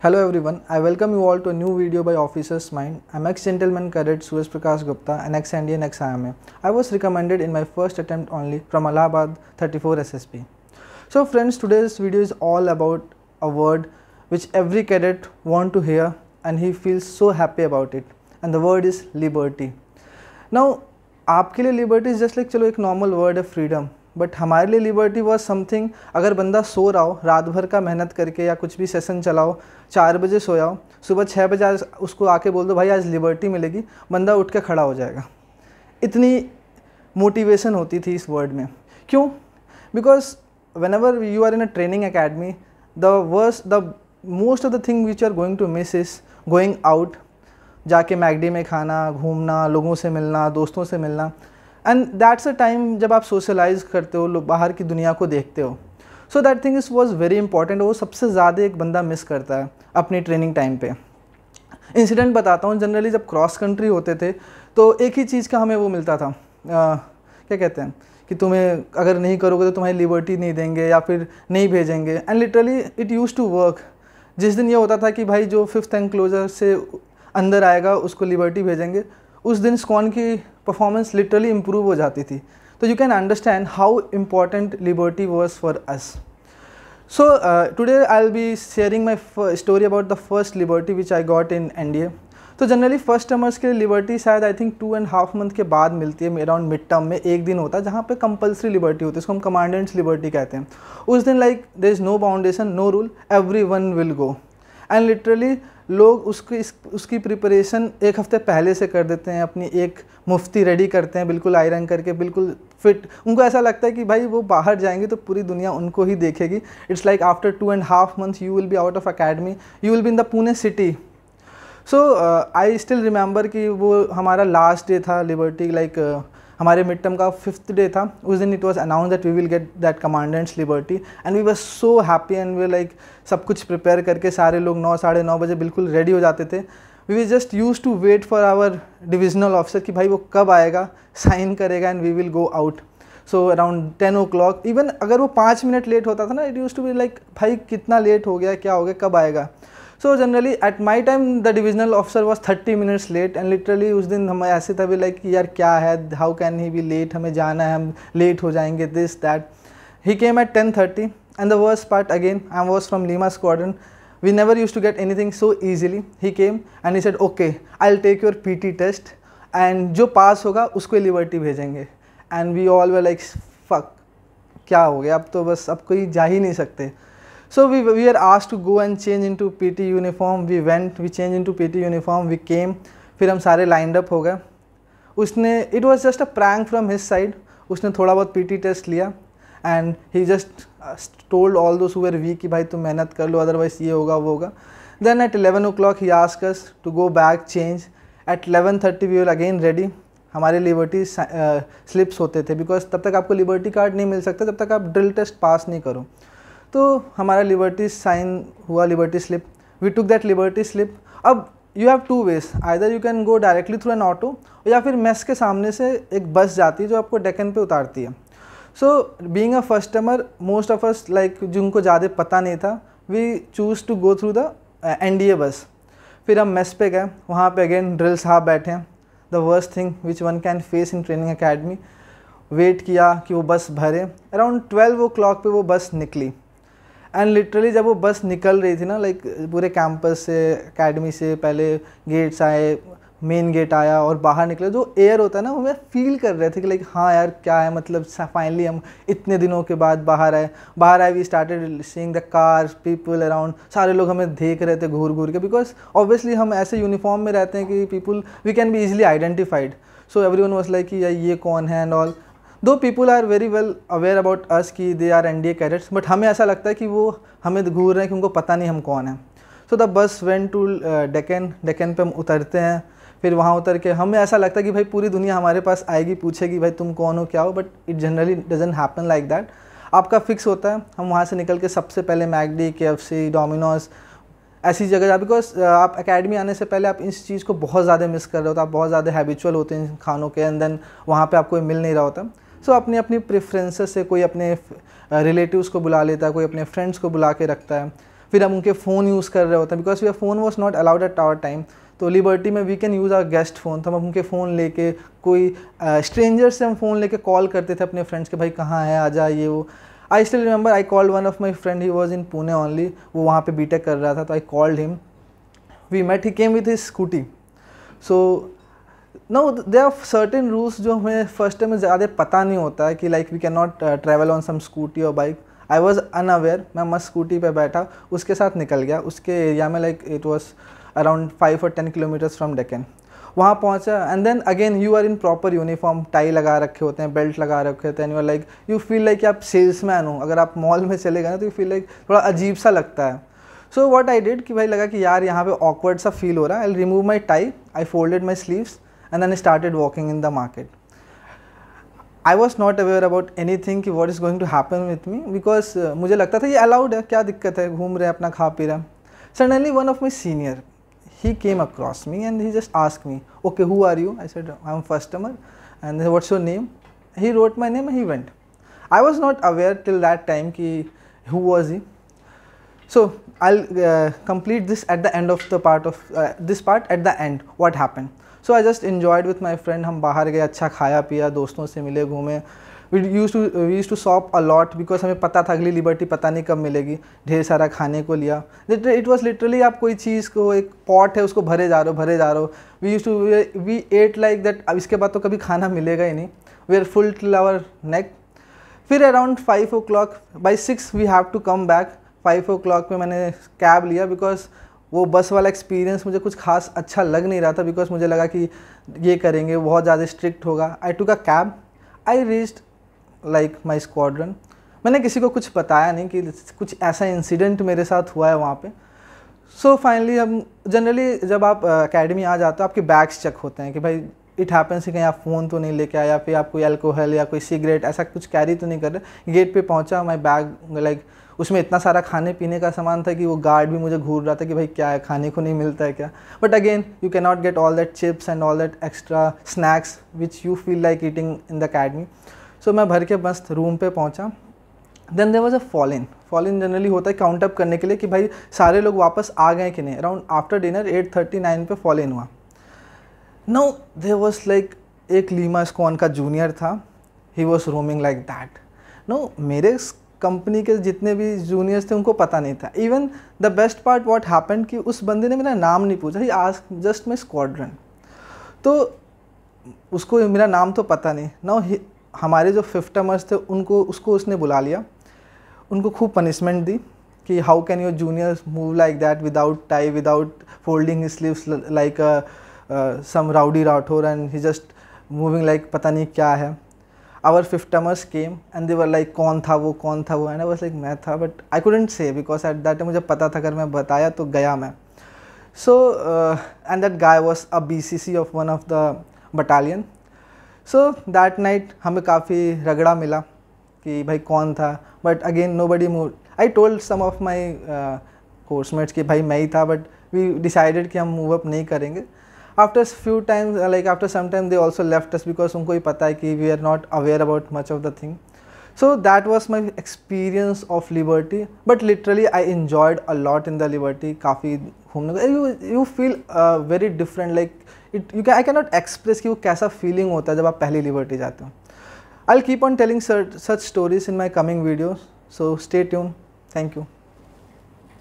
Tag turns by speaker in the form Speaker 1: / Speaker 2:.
Speaker 1: Hello everyone, I welcome you all to a new video by Officer's Mind. I'm ex-gentleman cadet Suez Prakash Gupta, an ex-Indian ex-IMA. I was recommended in my first attempt only from Allahabad 34 SSP. So friends, today's video is all about a word which every cadet want to hear and he feels so happy about it and the word is liberty. Now आपके लिए liberty is just like चलो एक normal word है freedom but हमारे लिए liberty was something अगर बंदा सो रहा हो, रात भर का मेहनत करके या कुछ भी सेशन चलाओ, चार बजे सोया हो, सुबह छः बजे आज उसको आके बोल दो, भाई, आज लिबर्टी मिलेगी। बंदा उठ के खड़ा हो जाएगा। इतनी मोटिवेशन होती थी इस वर्ड में। क्यों? Because whenever you are in a training academy the worse the most of the thing which are going to miss is going out जाके मैगडी में खाना, घूमना, लोगों से मिलना, दोस्तों से मिलना। एंड दैट्स अ टाइम जब आप सोशलाइज करते हो बाहर की दुनिया को देखते हो। So that thing is was very important वो सबसे ज़्यादा एक बंदा मिस करता है अपनी ट्रेनिंग टाइम पे। इंसिडेंट बताता हूँ। जनरली जब क्रॉस कंट्री होते थे तो एक ही चीज़ का हमें वो मिलता था। आ, क्या कहते हैं? कि तुम्हें अगर नहीं करोगे तो तुम्हारी लिबर्टी नहीं देंगे या फिर नहीं भेजेंगे। And literally it used to work जिस दिन ये होता था कि भाई जो फिफ्थ एनक्लोजर से अंदर आएगा उसको लिबर्टी भेजेंगे। उस दिन स्कॉन की परफॉर्मेंस लिटरली इम्प्रूव हो जाती थी। तो you can understand how important liberty was for us so today I will be sharing my story about the first liberty which I got in a तो जनरली फ़र्स्ट टर्मर्स के लिए liberty शायद I think two and half month के बाद मिलती है around mid term में एक दिन होता है, जहाँ पे कंपलसरी लिबर्टी होती है, इसको हम कमांडेंट्स लिबर्टी कहते हैं। उस दिन like there is no boundation no rule everyone will go and literally लोग उसकी इस, उसकी प्रिपरेशन एक हफ़्ते पहले से कर देते हैं अपनी एक मुफ्ती रेडी करते हैं बिल्कुल आयरन करके बिल्कुल फिट उनको ऐसा लगता है कि भाई वो बाहर जाएँगे तो पूरी दुनिया उनको ही देखेगी। It's like after two and half month you will be out of academy you will be in the Pune city so I still remember कि वो हमारा लास्ट डे था लिबर्टी लाइक like, uh, हमारे मिड टर्म का fifth day था। उस दिन it was announce that we will get that commandant's liberty and we were so happy and we like सब कुछ प्रिपेयर करके सारे लोग नौ, साढ़े नौ बजे बिल्कुल रेडी हो जाते थे। We we just used to wait for our divisional officer कि भाई वो कब आएगा साइन करेगा and we will go out so around ten o'clock even अगर वो पाँच मिनट लेट होता था ना it used to be like भाई कितना लेट हो गया, क्या हो गया, कब आएगा? So generally at my time the divisional officer was thirty minutes late and literally उस दिन हम ऐसे था भी लाइक यार, क्या है? How can he be late हमें जाना है, हम लेट हो जाएँगे this that he came at ten thirty and the worst part again I was from Lima squadron we never used to get anything so easily. He came and he said, okay, i'll take your pt test and जो पास होगा, उसको liberty भेजेंगे. And we all were like fuck क्या हो गया? अब तो बस, अब कोई जा ही नहीं सकते. So we, we were asked to go and change into PT uniform. We went, we changed into PT uniform, we came. फिर हम सारे लाइंड अप हो गए। उसने it was just a prank from his side उसने थोड़ा बहुत PT test लिया। And he just told all those were weak कि भाई तुम मेहनत कर लो अदरवाइज़ ये होगा वो होगा। Then at eleven o'clock he asks to go back change at eleven thirty we were again ready हमारे लिबर्टी स्लिप्स होते थे। बिकॉज़ तब तक आपको लिबर्टी कार्ड नहीं मिल सकता। जब तक आप ड्रिल टेस्ट पास नहीं करो। तो हमारा लिबर्टी साइन हुआ liberty slip we took that liberty slip अब you have two ways either you can go directly through an auto या फिर मेस के सामने से एक बस जाती है जो आपको डेकन पे उतारती है. So being a first termer most of us like जिनको ज़्यादा पता नहीं था we choose to go through the N D A bus फिर हम मेस पे गए. वहाँ पे अगेन ड्रिल साहब बैठे हैं. The worst thing which one can face in training academy wait किया कि वो बस भरे. अराउंड ट्वेल्व ओ क्लॉक पर वो बस निकली. एंड लिटरली जब वो बस निकल रही थी ना लाइक पूरे कैंपस से अकेडमी से पहले गेट्स आए मेन गेट आया और बाहर निकले, जो एयर होता है ना, वो मैं फील कर रहे थे कि लाइक हाँ यार, क्या है? मतलब फाइनली हम इतने दिनों के बाद बाहर आए। बाहर आए we started seeing the cars people around सारे लोग हमें देख रहे थे घूर घूर के बिकॉज़ ऑब्वियसली हम ऐसे यूनिफॉर्म में रहते हैं कि people we can be easily identified so everyone was like कि ये कौन है and all those people are very well aware about us कि they are N D A cadets but हमें ऐसा लगता है कि वो हमें घूर रहे हैं कि उनको पता नहीं हम कौन हैं। So the bus went to Deccan Deccan पे हम उतरते हैं, फिर वहाँ उतर के हमें ऐसा लगता है कि भाई पूरी दुनिया हमारे पास आएगी, पूछेगी, भाई तुम कौन हो, क्या हो but it generally doesn't happen like that आपका फिक्स होता है, हम वहाँ से निकल के सबसे पहले मैगडी के एफ़ सी डोमिनोज ऐसी जगह जा बिकॉज़ आप अकेडमी आने से पहले आप इस चीज़ को बहुत ज़्यादा मिस कर रहे होते आप बहुत ज़्यादा हैबिचुअल होते हैं इन खानों के एंड देन वहाँ पे आपको मिल नहीं रहा होता। सो अपनी अपनी प्रेफरेंसेस से कोई अपने रिलेटिव्स को बुला लेता है, कोई अपने फ्रेंड्स को बुला के रखता है। फिर हम उनके फ़ोन यूज़ कर रहे होते हैं because we phone was not allowed at our time तो लिबर्टी में we can use our guest phone तो हम उनके फ़ोन लेके, कोई स्ट्रेंजर से हम फ़ोन लेके कॉल करते थे अपने फ्रेंड्स के, भाई कहाँ है? आ जा ये वो। I still remember I called one of my friend he was in Pune only वो वहाँ पे बीटेक कर रहा था तो I called him we met he came with his scooty so no there are certain rules जो हमें first time में ज़्यादा पता नहीं होता है कि like we can not travel on some scooty और बाइक आई वॉज़ अनअवेयर मैं मस्त स्कूटी पर बैठा, उसके साथ निकल गया। उसके एरिया में like it was around five और टेन किलोमीटर्स फ्रॉम डेकन वहाँ पहुँचा and then again you are in proper uniform tie लगा रखे होते हैं बेल्ट लगा रखे होते हैं you are like you feel like आप सेल्समैन हो। अगर आप मॉल में चले गए ना तो यू फील लाइक थोड़ा अजीब सा लगता है। सो वॉट आई डिड कि भाई लगा कि यार यहाँ पे ऑकवर्ड सा फील हो रहा है। I remove my tie I folded my sleeves and then started walking in the market I was not aware about anything कि what is going to happen with me because मुझे लगता था ये allowed है क्या दिक्कत है घूम रहे अपना खा पी रहा suddenly one of my senior he came across me and he just asked me, okay, who are you? I said, I'm customer. And said, what's your name? He wrote my name and he went. I was not aware till that time ki who was he. So I'll uh, complete this at the end of the part of uh, this part at the end what happened. So I just enjoyed with my friend हम बाहर गए अच्छा खाया पिया दोस्तों से मिले घूमे। We use to we use to shop a lot because हमें पता था अगली लिबर्टी पता नहीं कब मिलेगी। ढेर सारा खाने को लिया। इट वॉज़ लिटरली आप कोई चीज़ को एक पॉट है उसको भरे जा रहे हो भरे जा रहे हो। We use to we ate like that अब इसके बाद तो कभी खाना मिलेगा ही नहीं। We are full till our neck फिर around five o'clock by six we have to come back five o'clock में मैंने कैब लिया बिकॉज़ वो बस वाला एक्सपीरियंस मुझे कुछ खास अच्छा लग नहीं रहा था बिकॉज़ मुझे लगा कि ये करेंगे बहुत ज़्यादा स्ट्रिक्ट होगा। आई टू का cab I reached like my squadron मैंने किसी को कुछ बताया नहीं कि कुछ ऐसा इंसिडेंट मेरे साथ हुआ है वहाँ पे। सो फाइनली हम जनरली जब आप अकेडमी uh, आ जाते हो आपके बैग्स चेक होते हैं कि भाई इट हैपन्स कि कहीं आप फ़ोन तो नहीं लेके आया फिर आप कोई अल्कोहल या कोई सिगरेट ऐसा कुछ कैरी तो नहीं कर रहे। गेट पे पहुँचा माई बैग लाइक उसमें इतना सारा खाने पीने का सामान था कि वो गार्ड भी मुझे घूर रहा था कि भाई क्या है, खाने को नहीं मिलता है क्या? But again you can not get all that chips and all that extra snacks which you feel like eating in the academy so मैं भर के मस्त रूम पे पहुँचा। Then there was a fall in fall in generally होता है count up करने के लिए कि भाई सारे लोग वापस आ गए कि नहीं। Around after dinner eight thirty nine पे फॉल इन हुआ। नो देर वॉज़ लाइक एक लीमा स्कॉन का जूनियर था। He was roaming like that no मेरे कंपनी के जितने भी जूनियर्स थे उनको पता नहीं था। Even the best part what happen कि उस बंदे ने मेरा नाम नहीं पूछा। ही आज जस्ट माई स्क्वाड्रन तो उसको मेरा नाम तो पता नहीं। नो हमारे जो फिफ्टमर्स थे, उनको, उसको उसने बुला लिया। उनको खूब पनिशमेंट दी कि how can your juniors move like that without tie without folding sleeves like some rowdy Rathore and he just moving like पता नहीं क्या है। Our fifth termers came and they were like कौन था वो? कौन था वो? एंड आई वाज लाइक मैं था but I couldn't say because at that मुझे पता था अगर मैं बताया तो गया मैं. So and that guy was a B C C of one of the battalion so that night हमें काफ़ी रगड़ा मिला कि भाई कौन था? But again nobody move I told some of my coursemates कि भाई मैं ही था बट वी डिसाइडेड कि हम मूव अप नहीं करेंगे। After few times like after some time they also left because उनको ही पता है कि we are not aware about much of the thing so that was my experience of liberty but literally I enjoyed a lot in the liberty काफ़ी घूमने का you feel very different like it you I can not express कि वो कैसा feeling होता है जब आप पहली लिबर्टी जाते हो. I keep on telling such stories in my coming videos so stay tune thank you